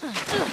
Huh?